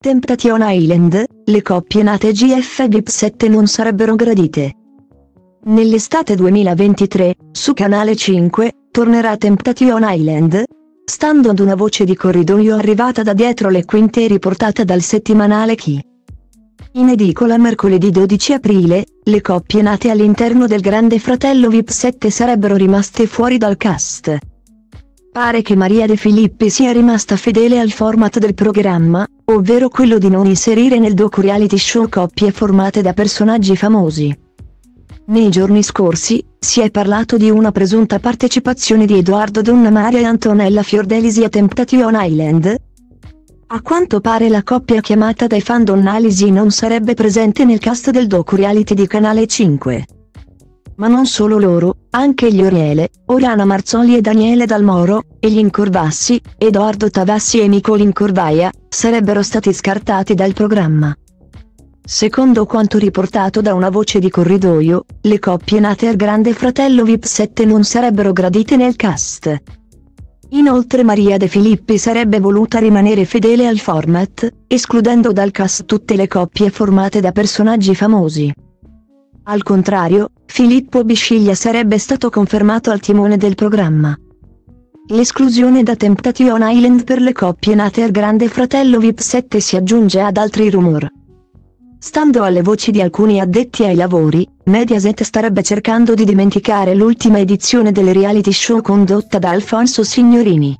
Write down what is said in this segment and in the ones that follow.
Temptation Island, le coppie nate GF VIP 7 non sarebbero gradite. Nell'estate 2023, su Canale 5, tornerà Temptation Island. Stando ad una voce di corridoio arrivata da dietro le quinte e riportata dal settimanale Chi. In edicola mercoledì 12 aprile, le coppie nate all'interno del Grande Fratello VIP 7 sarebbero rimaste fuori dal cast. Pare che Maria De Filippi sia rimasta fedele al format del programma, ovvero quello di non inserire nel docu-reality show coppie formate da personaggi famosi. Nei giorni scorsi, si è parlato di una presunta partecipazione di Edoardo Donnamaria e Antonella Fiordelisi a Temptation Island. A quanto pare la coppia chiamata dai fan Donnalisi non sarebbe presente nel cast del docu-reality di Canale 5. Ma non solo loro, anche gli Oriele, Oriana Marzoli e Daniele Dalmoro, e gli Incorvassi, Edoardo Tavassi e Nicole Incorvaia, sarebbero stati scartati dal programma. Secondo quanto riportato da una voce di corridoio, le coppie nate al Grande Fratello VIP 7 non sarebbero gradite nel cast. Inoltre Maria De Filippi sarebbe voluta rimanere fedele al format, escludendo dal cast tutte le coppie formate da personaggi famosi. Al contrario, Filippo Bisciglia sarebbe stato confermato al timone del programma. L'esclusione da Temptation Island per le coppie nate al Grande Fratello VIP 7 si aggiunge ad altri rumor. Stando alle voci di alcuni addetti ai lavori, Mediaset starebbe cercando di dimenticare l'ultima edizione del reality show condotta da Alfonso Signorini.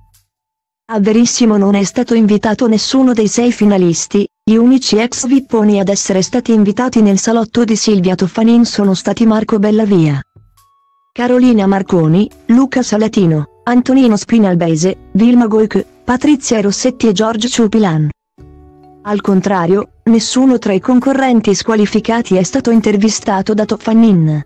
A Verissimo non è stato invitato nessuno dei sei finalisti, gli unici ex vipponi ad essere stati invitati nel salotto di Silvia Toffanin sono stati Marco Bellavia, Carolina Marconi, Luca Salatino, Antonino Spinalbese, Vilma Goic, Patrizia Rossetti e Giorgio Ciupilan. Al contrario, nessuno tra i concorrenti squalificati è stato intervistato da Toffanin.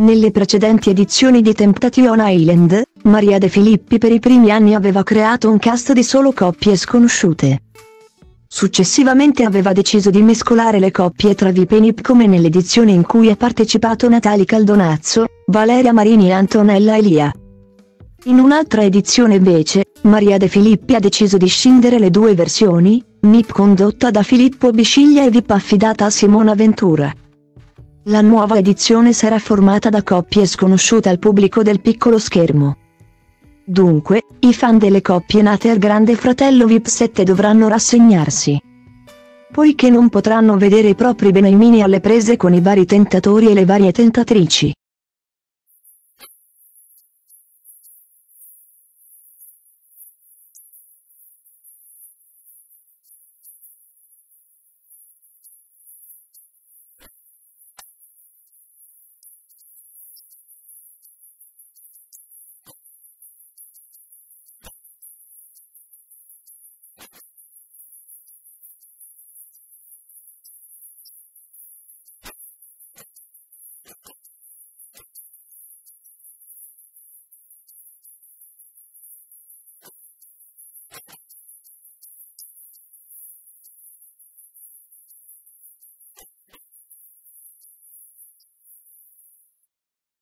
Nelle precedenti edizioni di Temptation Island, Maria De Filippi per i primi anni aveva creato un cast di solo coppie sconosciute. Successivamente aveva deciso di mescolare le coppie tra VIP e NIP come nell'edizione in cui ha partecipato Natali Caldonazzo, Valeria Marini e Antonella Elia. In un'altra edizione invece, Maria De Filippi ha deciso di scindere le due versioni, NIP condotta da Filippo Bisciglia e VIP affidata a Simona Ventura. La nuova edizione sarà formata da coppie sconosciute al pubblico del piccolo schermo. Dunque, i fan delle coppie nate al Grande Fratello VIP 7 dovranno rassegnarsi. Poiché non potranno vedere i propri beniamini alle prese con i vari tentatori e le varie tentatrici.